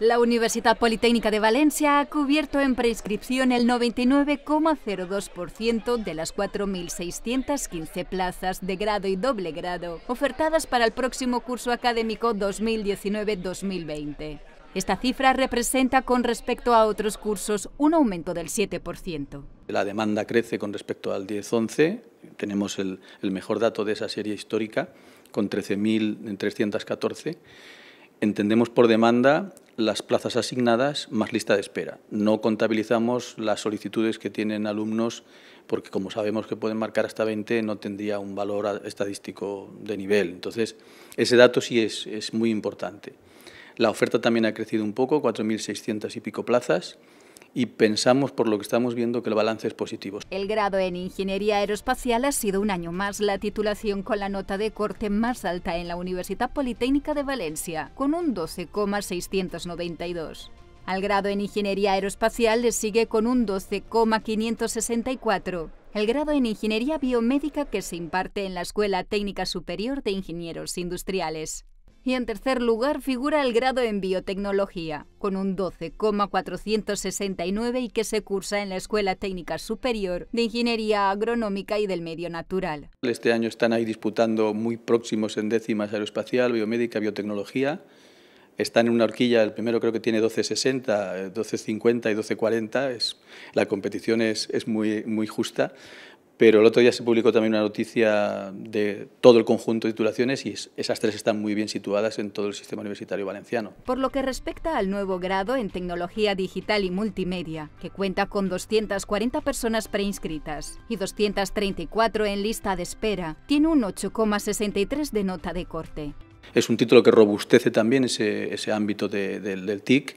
La Universidad Politécnica de Valencia ha cubierto en preinscripción el 99,02% de las 4.615 plazas de grado y doble grado ofertadas para el próximo curso académico 2019-2020. Esta cifra representa con respecto a otros cursos un aumento del 7%. La demanda crece con respecto al 10-11, tenemos el, el mejor dato de esa serie histórica con 13.314 entendemos por demanda las plazas asignadas más lista de espera. No contabilizamos las solicitudes que tienen alumnos porque como sabemos que pueden marcar hasta 20 no tendría un valor estadístico de nivel. Entonces, ese dato sí es, es muy importante. La oferta también ha crecido un poco, 4.600 y pico plazas y pensamos, por lo que estamos viendo, que el balance es positivo. El grado en Ingeniería Aeroespacial ha sido un año más la titulación con la nota de corte más alta en la Universidad Politécnica de Valencia, con un 12,692. Al grado en Ingeniería Aeroespacial le sigue con un 12,564. El grado en Ingeniería Biomédica que se imparte en la Escuela Técnica Superior de Ingenieros Industriales. Y en tercer lugar figura el grado en biotecnología, con un 12,469 y que se cursa en la Escuela Técnica Superior de Ingeniería Agronómica y del Medio Natural. Este año están ahí disputando muy próximos en décimas aeroespacial, biomédica, biotecnología. Están en una horquilla, el primero creo que tiene 12,60, 12,50 y 12,40. Es, la competición es, es muy, muy justa, pero el otro día se publicó también una noticia de todo el conjunto de titulaciones y esas tres están muy bien situadas en todo el sistema universitario valenciano. Por lo que respecta al nuevo grado en Tecnología Digital y Multimedia, que cuenta con 240 personas preinscritas y 234 en lista de espera, tiene un 8,63 de nota de corte. Es un título que robustece también ese, ese ámbito de, de, del TIC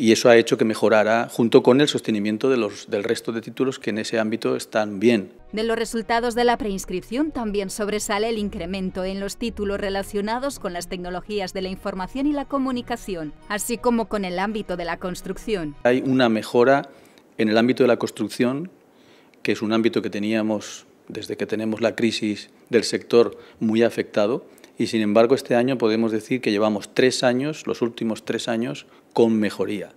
y eso ha hecho que mejorara junto con el sostenimiento de los, del resto de títulos que en ese ámbito están bien. De los resultados de la preinscripción también sobresale el incremento en los títulos relacionados con las tecnologías de la información y la comunicación, así como con el ámbito de la construcción. Hay una mejora en el ámbito de la construcción, que es un ámbito que teníamos desde que tenemos la crisis del sector muy afectado, y sin embargo este año podemos decir que llevamos tres años, los últimos tres años, con mejoría,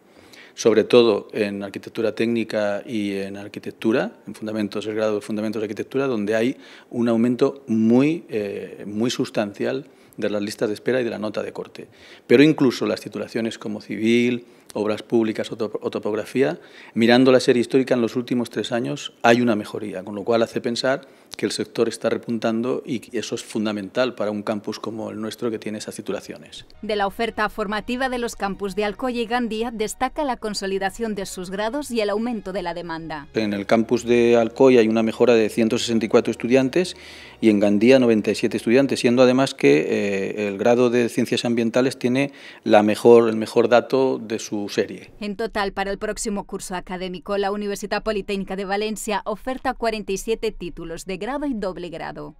sobre todo en arquitectura técnica y en arquitectura, en fundamentos, el grado de fundamentos de arquitectura, donde hay un aumento muy, eh, muy sustancial de las listas de espera y de la nota de corte. Pero incluso las titulaciones como civil, obras públicas o, topografía, mirando la serie histórica en los últimos tres años hay una mejoría, con lo cual hace pensar que el sector está repuntando y eso es fundamental para un campus como el nuestro que tiene esas titulaciones. De la oferta formativa de los campus de Alcoy y Gandía destaca la consolidación de sus grados y el aumento de la demanda. En el campus de Alcoy hay una mejora de 164 estudiantes y en Gandía 97 estudiantes, siendo además que eh, el grado de ciencias ambientales tiene la mejor, el mejor dato de su serie. En total, para el próximo curso académico, la Universidad Politécnica de Valencia oferta 47 títulos de grado y doble grado.